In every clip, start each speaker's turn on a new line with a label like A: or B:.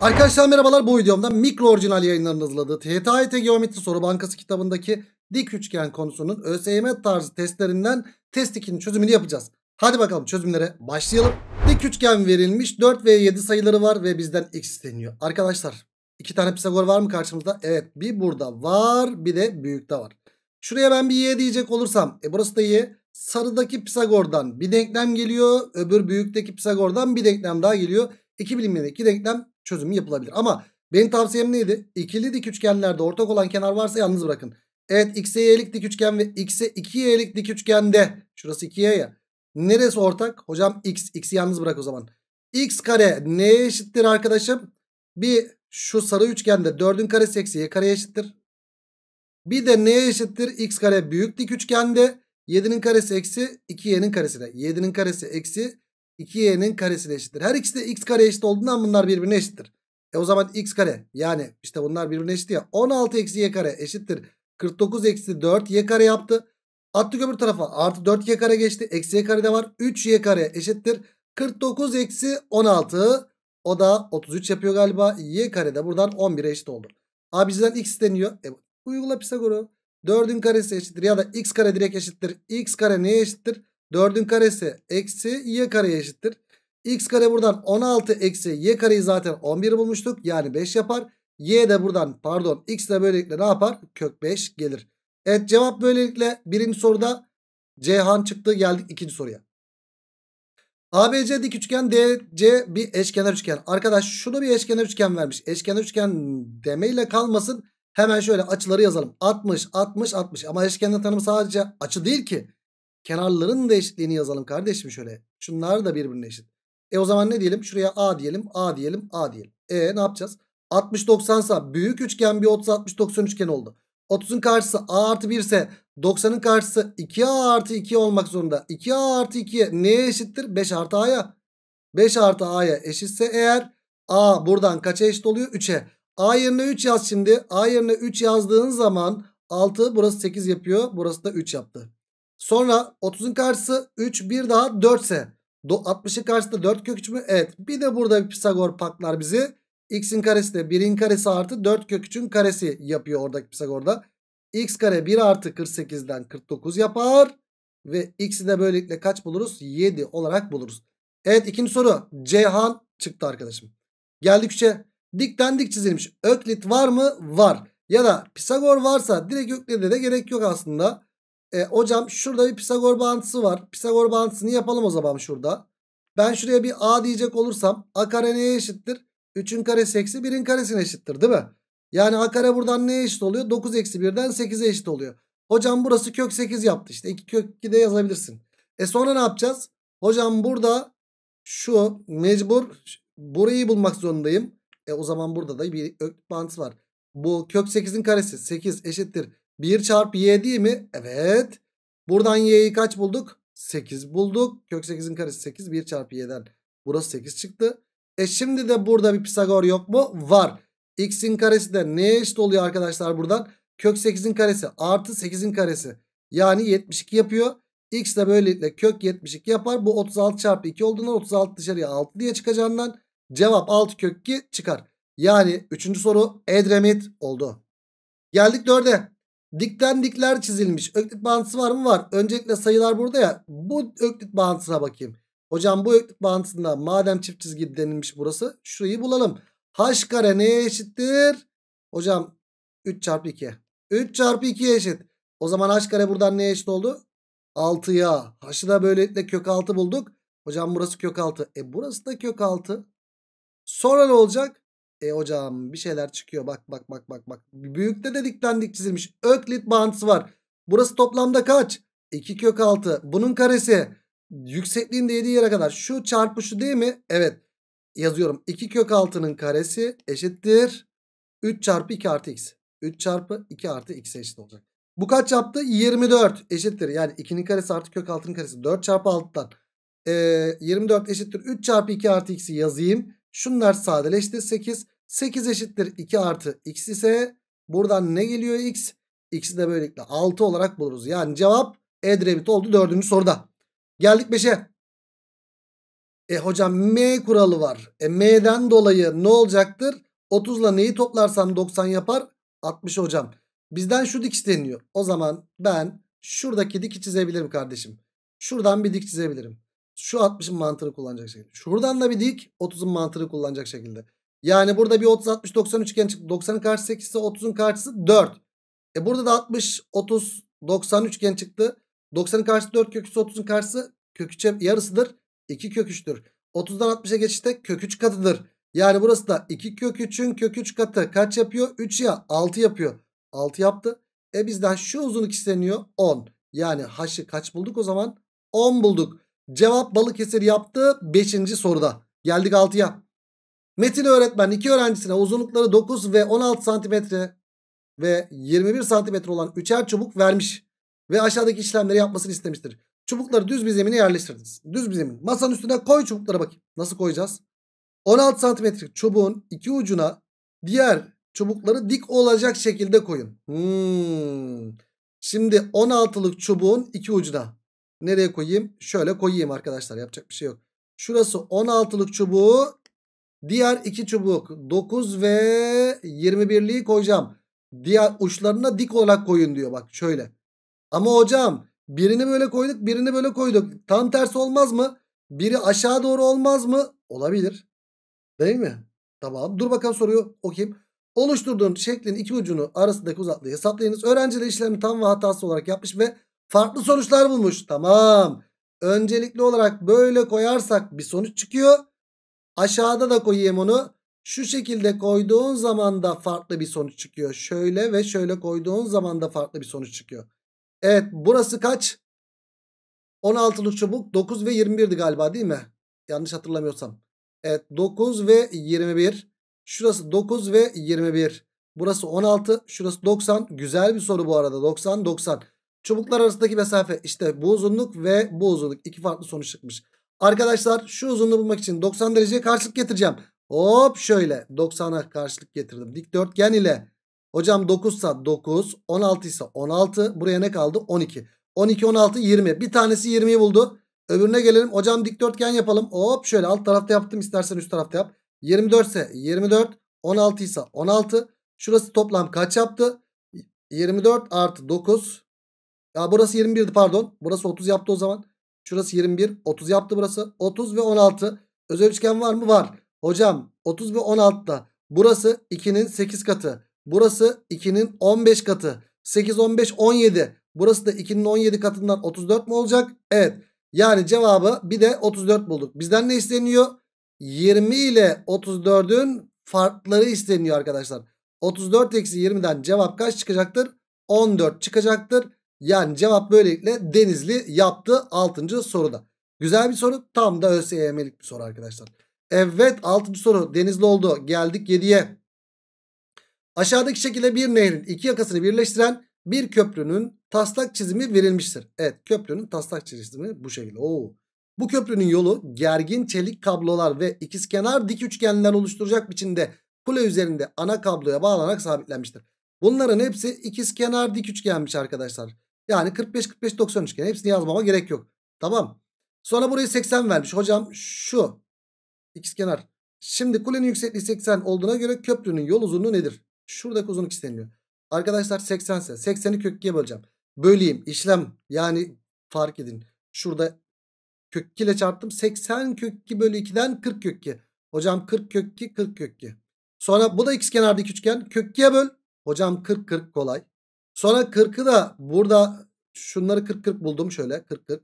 A: Arkadaşlar merhabalar bu videomda mikro orijinal yayınlarının hazırladığı TYT Geometri Soru Bankası kitabındaki dik üçgen konusunun ÖSYM tarzı testlerinden test 2'nin çözümünü yapacağız. Hadi bakalım çözümlere başlayalım. Dik üçgen verilmiş 4 ve 7 sayıları var ve bizden x isteniyor. Arkadaşlar iki tane Pisagor var mı karşımızda? Evet bir burada var bir de büyükte var. Şuraya ben bir y diyecek olursam e burası da y. Sarıdaki Pisagor'dan bir denklem geliyor. Öbür büyükteki Pisagor'dan bir denklem daha geliyor. İki bilinmeyen iki denklem çözümü yapılabilir. Ama benim tavsiyem neydi? İkili dik üçgenlerde ortak olan kenar varsa yalnız bırakın. Evet x'e y'lik dik üçgen ve x'e 2y'lik dik üçgende şurası 2y ya. Neresi ortak? Hocam x. x'i yalnız bırak o zaman. x kare neye eşittir arkadaşım? Bir şu sarı üçgende 4'ün karesi eksi y kareye eşittir. Bir de neye eşittir? x kare büyük dik üçgende 7'nin karesi eksi 2y'nin karesi de. 7'nin karesi eksi 2y'nin karesine eşittir. Her ikisi de x kare eşit olduğundan bunlar birbirine eşittir. E o zaman x kare yani işte bunlar birbirine eşit ya. 16 eksi y kare eşittir. 49 eksi 4 y kare yaptı. Attık öbür tarafa artı 4 y kare geçti. Eksi y kare de var. 3 y kare eşittir. 49 eksi 16 o da 33 yapıyor galiba. Y kare de buradan 11'e eşit oldu. Abi bizden x deniyor. E, uygula Pisagor'u. 4'ün karesi eşittir ya da x kare direkt eşittir. x kare neye eşittir? 4'ün karesi eksi y kareye eşittir. x kare buradan 16 eksi y kareyi zaten 11 bulmuştuk. Yani 5 yapar. y de buradan pardon x de böylelikle ne yapar? Kök 5 gelir. Evet cevap böylelikle birinci soruda Ceyhan çıktı. Geldik ikinci soruya. ABC dik üçgen DC bir eşkenar üçgen. Arkadaş şunu bir eşkenar üçgen vermiş. Eşkenar üçgen demeyle kalmasın. Hemen şöyle açıları yazalım. 60, 60, 60. Ama eşkenar tanımı sadece açı değil ki. Kenarların da eşitliğini yazalım kardeşim şöyle. Şunlar da birbirine eşit. E o zaman ne diyelim? Şuraya A diyelim, A diyelim, A diyelim. E ne yapacağız? 60 90 sa büyük üçgen bir 30 60 90 üçgen oldu. 30'un karşısı A artı 1 ise 90'ın karşısı 2A artı 2 olmak zorunda. 2A artı 2'ye neye eşittir? 5 artı A'ya. 5 artı A'ya eşitse eğer A buradan kaça eşit oluyor? 3'e. A yerine 3 yaz şimdi. A yerine 3 yazdığın zaman 6 burası 8 yapıyor. Burası da 3 yaptı. Sonra 30'un karşısı 3 bir daha 4 ise 60'ın karşısında 4 kök 3 mü? Evet. Bir de burada bir Pisagor paklar bizi. X'in karesi de 1'in karesi artı 4 kök 3'ün karesi yapıyor oradaki Pisagor'da. X kare 1 artı 48'den 49 yapar. Ve X'i de böylelikle kaç buluruz? 7 olarak buluruz. Evet ikinci soru. Ceyhan çıktı arkadaşım. Geldik 3'e. Dikten dik çizilmiş. Öklit var mı? Var. Ya da Pisagor varsa direkt Öklit'e de gerek yok aslında. E, hocam şurada bir Pisagor bağıntısı var. Pisagor bağıntısını yapalım o zaman şurada. Ben şuraya bir A diyecek olursam A kare neye eşittir? 3'ün karesi eksi 1'in karesine eşittir değil mi? Yani A kare buradan neye eşit oluyor? 9 eksi 1'den 8'e eşit oluyor. Hocam burası kök 8 yaptı işte. 2 kök 2 de yazabilirsin. E sonra ne yapacağız? Hocam burada şu mecbur burayı bulmak zorundayım. E o zaman burada da bir öklük bağıntısı var. Bu kök 8'in karesi 8 eşittir 1 çarpı y değil mi? Evet. Buradan y'yi kaç bulduk? 8 bulduk. Kök 8'in karesi 8. 1 çarpı y'den. Burası 8 çıktı. E şimdi de burada bir Pisagor yok mu? Var. X'in karesi de neye eşit oluyor arkadaşlar buradan? Kök 8'in karesi artı 8'in karesi. Yani 72 yapıyor. X de böylelikle kök 72 yapar. Bu 36 çarpı 2 olduğundan 36 dışarıya 6 diye çıkacağından cevap 6 kök 2 çıkar. Yani 3. soru Edremit oldu. Geldik 4'e. Dikten dikler çizilmiş. Öklit bağıntısı var mı? Var. Öncelikle sayılar burada ya. Bu öklit bağıntısına bakayım. Hocam bu öklit bağıntısında madem çift çizgi denilmiş burası. Şurayı bulalım. H kare neye eşittir? Hocam 3 çarpı 2. 3 çarpı 2'ye eşit. O zaman h kare buradan neye eşit oldu? 6'ya. H'ı da böylelikle kök 6 bulduk. Hocam burası kök 6. E burası da kök 6. Sonra ne olacak? E hocam bir şeyler çıkıyor. Bak bak bak bak bak. Büyükte de dikten dik çizilmiş. Öklit bağıntısı var. Burası toplamda kaç? 2 kök 6. Bunun karesi. Yüksekliğin değdiği yere kadar. Şu çarpı şu değil mi? Evet. Yazıyorum. 2 kök 6'nın karesi eşittir. 3 çarpı 2 artı x. 3 çarpı 2 artı x eşit olacak. Bu kaç yaptı? 24 eşittir. Yani 2'nin karesi artı kök 6'nın karesi. 4 çarpı 6'dan. Ee, 24 eşittir. 3 çarpı 2 artı x'i yazayım. Şunlar sadeleşti 8. 8 eşittir 2 artı x ise buradan ne geliyor x? X'i de böylelikle 6 olarak buluruz. Yani cevap Edremit oldu 4. soruda. Geldik 5'e. E hocam M kuralı var. E M'den dolayı ne olacaktır? 30 ile neyi toplarsan 90 yapar? 60 hocam. Bizden şu dik isteniyor. O zaman ben şuradaki diki çizebilirim kardeşim. Şuradan bir dik çizebilirim. Şu 60'ın mantığını kullanacak şekilde. Şuradan da bir dik 30'un mantığını kullanacak şekilde. Yani burada bir 30 60 90 üçgen çıktı. 90'ın karşısı 8 ise 30'un karşısı 4. E burada da 60 30 90 üçgen çıktı. 90'ın karşısı 4 kök 30'un karşısı kök 3'e yarısıdır. 2 kök 3'tür. 30'dan 60'a geçişte kök 3 katıdır. Yani burası da 2 kök 3'ün kök 3 katı kaç yapıyor? 3 ya 6 yapıyor. 6 yaptı. E bizden şu uzunluk isteniyor 10. Yani h'ı kaç bulduk o zaman? 10 bulduk. Cevap Balıkesir yaptı 5. soruda. Geldik 6'ya. Metin öğretmen iki öğrencisine uzunlukları 9 ve 16 santimetre ve 21 santimetre olan üçer çubuk vermiş. Ve aşağıdaki işlemleri yapmasını istemiştir. Çubukları düz bir zemine yerleştirdiniz. Düz bir zemin. Masanın üstüne koy çubukları bakayım. Nasıl koyacağız? 16 santimetrelik çubuğun iki ucuna diğer çubukları dik olacak şekilde koyun. Hmm. Şimdi 16'lık çubuğun iki ucuna. Nereye koyayım? Şöyle koyayım arkadaşlar. Yapacak bir şey yok. Şurası 16'lık çubuğu. Diğer iki çubuk 9 ve 21'liği koyacağım. Diğer uçlarına dik olarak koyun diyor. Bak şöyle. Ama hocam birini böyle koyduk birini böyle koyduk. Tam tersi olmaz mı? Biri aşağı doğru olmaz mı? Olabilir. Değil mi? Tamam. Dur bakalım soruyu okuyayım. Oluşturduğun şeklin iki ucunu arasındaki uzaklığı hesaplayınız. Öğrenciler işlemi tam ve hatası olarak yapmış ve farklı sonuçlar bulmuş. Tamam. Öncelikli olarak böyle koyarsak bir sonuç çıkıyor. Aşağıda da koyayım onu. Şu şekilde koyduğun zaman da farklı bir sonuç çıkıyor. Şöyle ve şöyle koyduğun zaman da farklı bir sonuç çıkıyor. Evet burası kaç? 16'lık çubuk 9 ve 21'di galiba değil mi? Yanlış hatırlamıyorsam. Evet 9 ve 21. Şurası 9 ve 21. Burası 16. Şurası 90. Güzel bir soru bu arada. 90 90. Çubuklar arasındaki mesafe işte bu uzunluk ve bu uzunluk. iki farklı sonuç çıkmış. Arkadaşlar şu uzunluğu bulmak için 90 dereceye karşılık getireceğim. Hop şöyle 90'a karşılık getirdim. Dikdörtgen ile hocam 9 ise 9 16 ise 16 buraya ne kaldı 12. 12 16 20 bir tanesi 20'yi buldu. Öbürüne gelelim hocam dikdörtgen yapalım. Hop şöyle alt tarafta yaptım istersen üst tarafta yap. 24 ise 24 16 ise 16 şurası toplam kaç yaptı? 24 artı 9 ya burası 21'di pardon burası 30 yaptı o zaman. Şurası 21 30 yaptı burası 30 ve 16 özel üçgen var mı? Var. Hocam 30 ve 16'da burası 2'nin 8 katı. Burası 2'nin 15 katı. 8, 15, 17. Burası da 2'nin 17 katından 34 mu olacak? Evet. Yani cevabı bir de 34 bulduk. Bizden ne isteniyor? 20 ile 34'ün farkları isteniyor arkadaşlar. 34 eksi 20'den cevap kaç çıkacaktır? 14 çıkacaktır. Yani cevap böylelikle Denizli yaptı 6. soruda. Güzel bir soru. Tam da ÖSYM'lik bir soru arkadaşlar. Evet 6. soru Denizli oldu. Geldik 7'ye. Aşağıdaki şekilde bir nehrin iki yakasını birleştiren bir köprünün taslak çizimi verilmiştir. Evet köprünün taslak çizimi bu şekilde. Oo. Bu köprünün yolu gergin çelik kablolar ve ikizkenar dik üçgenler oluşturacak biçimde kule üzerinde ana kabloya bağlanarak sabitlenmiştir. Bunların hepsi ikizkenar dik üçgenmiş arkadaşlar. Yani 45 45 90 üçgen. Hepsini yazmama gerek yok. Tamam. Sonra burayı 80 vermiş. Hocam şu ikizkenar. Şimdi kulenin yüksekliği 80 olduğuna göre köprünün yol uzunluğu nedir? Şuradaki uzunluk isteniyor. Arkadaşlar 80 ise 80'i kök 2'ye böleceğim. Böleyim işlem yani fark edin. Şurada kök 2 ile çarptım. 80 kök 2 bölü 2'den 40 kök 2. Hocam 40 kök 2 40 kök 2. Sonra bu da x kenardaki üçgen. Kök 2'ye böl. Hocam 40 40 kolay. Sonra 40'ı da burada şunları 40 40 buldum şöyle 40 40.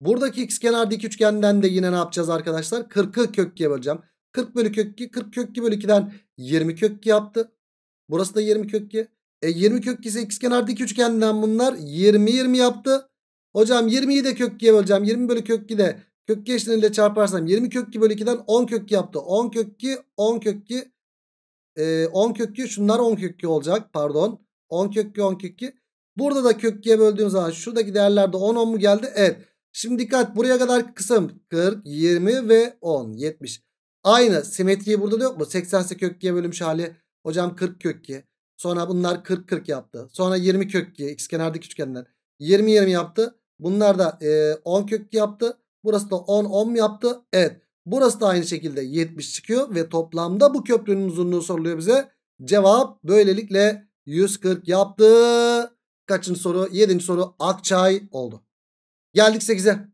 A: Buradaki x kenardaki üçgenden de yine ne yapacağız arkadaşlar? 40'ı kök 2'ye böleceğim. 40 bölü kök 2 40 kök 2 bölü 2'den 20 kök 2 yaptı. Burası da 20 kök 2. E 20 kök 2 ise x kenardaki üçgenden bunlar 20 20 yaptı. Hocam 20'yi de kök 2'ye böleceğim. 20 bölü kök 2 de kök 2 eşleniyle çarparsam 20 kök 2 bölü 2'den 10 kök 2 yaptı. 10 kök 2 10 kök 2 e, 10 kök 2 şunlar 10 kök 2 olacak pardon. 10 kök 2 10 kök 2. Burada da kök 2'ye böldüğüm zaman şuradaki değerlerde 10 10 mu geldi? Evet. Şimdi dikkat buraya kadar kısım 40 20 ve 10 70. Aynı simetriyi burada da yok mu? 80 ise kök 2'ye bölünmüş hali. Hocam 40 kök 2. Sonra bunlar 40 40 yaptı. Sonra 20 kök 2 x kenardaki üçgenler. 20 20 yaptı. Bunlar da e, 10 kök 2 yaptı. Burası da 10 10 mu yaptı? Evet. Burası da aynı şekilde 70 çıkıyor ve toplamda bu köprünün uzunluğu soruluyor bize. Cevap böylelikle 140 yaptı. Kaçıncı soru? 7. soru Akçay oldu. Geldik 8'e.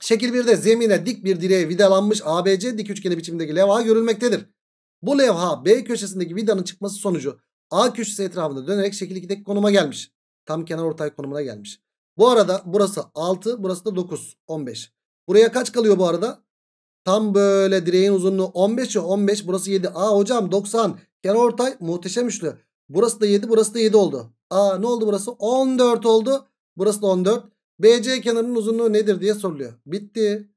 A: Şekil 1'de zemine dik bir direğe vidalanmış ABC dik üçgeni biçimindeki levha görülmektedir. Bu levha B köşesindeki vidanın çıkması sonucu A köşesi etrafında dönerek şekil 2'deki konuma gelmiş. Tam kenar ortay konumuna gelmiş. Bu arada burası 6 burası da 9 15. Buraya kaç kalıyor bu arada? Tam böyle direğin uzunluğu 15 ya 15 burası 7. Aa hocam 90 kenar ortay muhteşem üçlü. Burası da 7 burası da 7 oldu. Aa ne oldu burası? 14 oldu. Burası da 14. BC kenarının uzunluğu nedir diye soruluyor. Bitti.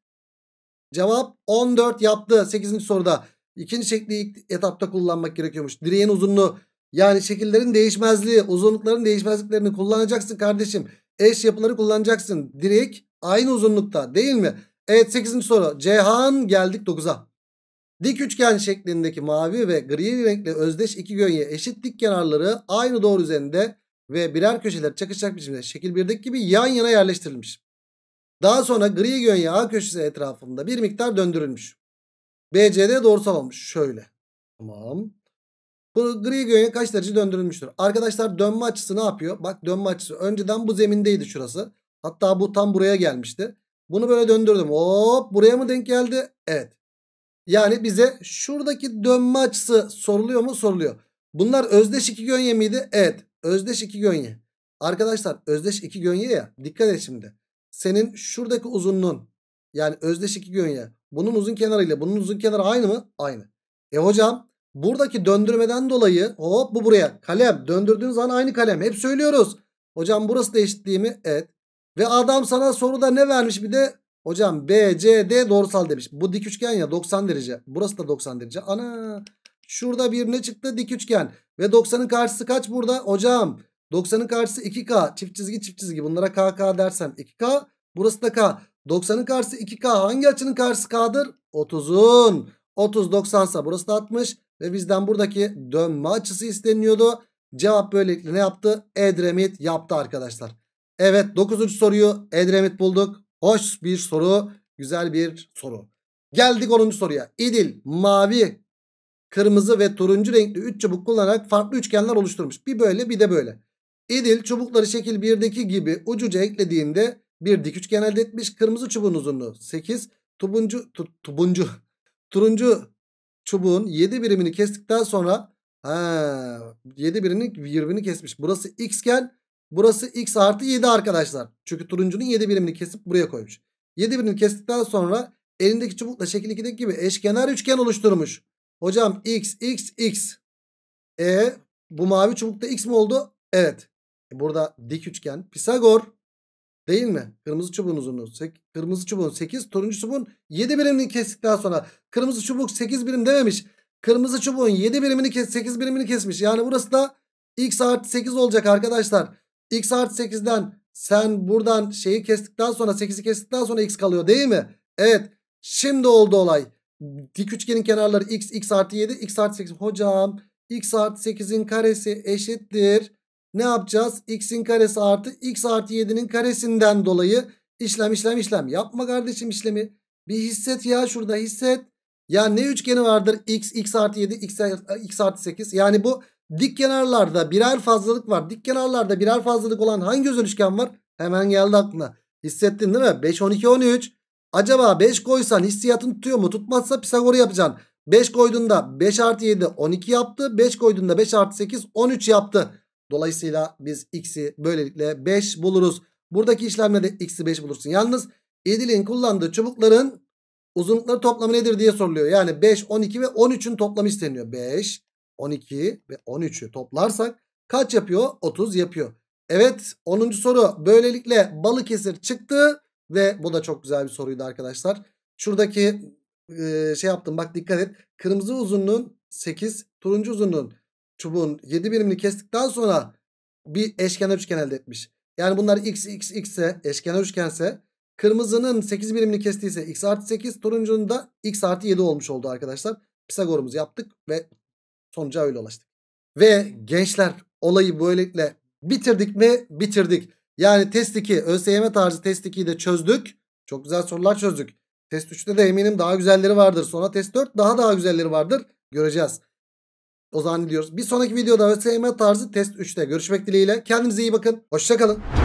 A: Cevap 14 yaptı 8. soruda. İkinci şekli ilk etapta kullanmak gerekiyormuş. Direğin uzunluğu yani şekillerin değişmezliği uzunlukların değişmezliklerini kullanacaksın kardeşim. Eş yapıları kullanacaksın. Direk aynı uzunlukta değil mi? Evet 8. soru. Ceyhan geldik 9'a. Dik üçgen şeklindeki mavi ve gri renkli özdeş iki gönye eşit dik kenarları aynı doğru üzerinde ve birer köşeler çakışacak biçimde şekil 1'deki gibi yan yana yerleştirilmiş. Daha sonra gri gönye A köşesi etrafında bir miktar döndürülmüş. BCD doğrusal olmuş. Şöyle. Tamam. Bu gri gönye kaç derece döndürülmüştür? Arkadaşlar dönme açısı ne yapıyor? Bak dönme açısı önceden bu zemindeydi şurası. Hatta bu tam buraya gelmişti. Bunu böyle döndürdüm. Hop buraya mı denk geldi? Evet. Yani bize şuradaki dönme açısı soruluyor mu? Soruluyor. Bunlar özdeş iki gönye miydi? Evet. Özdeş iki gönye. Arkadaşlar özdeş iki gönye ya. Dikkat et şimdi. Senin şuradaki uzunluğun yani özdeş iki gönye. Bunun uzun kenarı ile bunun uzun kenarı aynı mı? Aynı. E hocam buradaki döndürmeden dolayı hop bu buraya kalem döndürdüğün zaman aynı kalem. Hep söylüyoruz. Hocam burası da eşit değil mi? Evet. Ve adam sana soruda ne vermiş bir de hocam B, C, D doğrusal demiş. Bu dik üçgen ya 90 derece. Burası da 90 derece. Ana şurada bir ne çıktı dik üçgen. Ve 90'ın karşısı kaç burada? Hocam 90'ın karşısı 2K çift çizgi çift çizgi bunlara KK dersem 2K burası da K. 90'ın karşısı 2K hangi açının karşısı K'dır? 30'un. 30 90 sa burası da 60 ve bizden buradaki dönme açısı isteniyordu. Cevap böylelikle ne yaptı? Edremit yaptı arkadaşlar. Evet 9. soruyu Edremit bulduk. Hoş bir soru. Güzel bir soru. Geldik 10. soruya. İdil mavi, kırmızı ve turuncu renkli 3 çubuk kullanarak farklı üçgenler oluşturmuş. Bir böyle bir de böyle. İdil çubukları şekil 1'deki gibi ucuca eklediğinde bir dik üçgen elde etmiş. Kırmızı çubuğun uzunluğu 8. Tubuncu, tu, tubuncu, turuncu çubuğun 7 birimini kestikten sonra ha, 7 birimini, birimini kesmiş. Burası x'ken Burası x artı 7 arkadaşlar. Çünkü turuncunun 7 birimini kesip buraya koymuş. 7 birimini kestikten sonra elindeki çubukla şekil 2'deki gibi eşkenar üçgen oluşturmuş. Hocam x x x. E bu mavi çubukta x mi oldu? Evet. E, burada dik üçgen. Pisagor. Değil mi? Kırmızı çubuğun uzunluğu. Kırmızı çubuğun 8. Turuncu çubuğun 7 birimini kestikten sonra. Kırmızı çubuk 8 birim dememiş. Kırmızı çubuğun 7 birimini kes 8 birimini kesmiş. Yani burası da x artı 8 olacak arkadaşlar x artı 8'den sen buradan şeyi kestikten sonra 8'i kestikten sonra x kalıyor değil mi? Evet. Şimdi oldu olay. Dik üçgenin kenarları x, x artı 7, x artı 8. Hocam x artı 8'in karesi eşittir. Ne yapacağız? x'in karesi artı x artı 7'nin karesinden dolayı işlem işlem işlem. Yapma kardeşim işlemi. Bir hisset ya şurada hisset. Ya ne üçgeni vardır? x, x artı 7, x, x artı 8. Yani bu Dik kenarlarda birer fazlalık var. Dik kenarlarda birer fazlalık olan hangi özel üçgen var? Hemen geldi aklına. Hissettin değil mi? 5, 12, 13. Acaba 5 koysan hissiyatın tutuyor mu? Tutmazsa Pisagor'u yapacaksın. 5 koyduğunda 5 artı 7 12 yaptı. 5 koyduğunda 5 artı 8 13 yaptı. Dolayısıyla biz x'i böylelikle 5 buluruz. Buradaki işlemle de x'i 5 bulursun. Yalnız Edil'in kullandığı çubukların uzunlukları toplamı nedir diye soruluyor. Yani 5, 12 ve 13'ün toplamı isteniyor. 5, 12 ve 13'ü toplarsak kaç yapıyor? 30 yapıyor. Evet 10. soru böylelikle Balıkesir çıktı ve bu da çok güzel bir soruydu arkadaşlar. Şuradaki e, şey yaptım bak dikkat et. Kırmızı uzunluğun 8 turuncu uzunluğun çubuğun 7 birimini kestikten sonra bir eşkenar üçgen elde etmiş. Yani bunlar x x x ise eşkenar üçgense kırmızının 8 birimini kestiyse x artı 8 turuncunun da x artı 7 olmuş oldu arkadaşlar. Pisagor'umuzu yaptık ve Sonuca öyle ulaştık. Ve gençler olayı böylelikle bitirdik mi? Bitirdik. Yani test 2 ÖSYM tarzı test 2'yi de çözdük. Çok güzel sorular çözdük. Test 3'te de eminim daha güzelleri vardır. Sonra test 4 daha daha güzelleri vardır. Göreceğiz. O zaman diyoruz? Bir sonraki videoda ÖSYM tarzı test 3'te görüşmek dileğiyle. Kendinize iyi bakın. Hoşçakalın.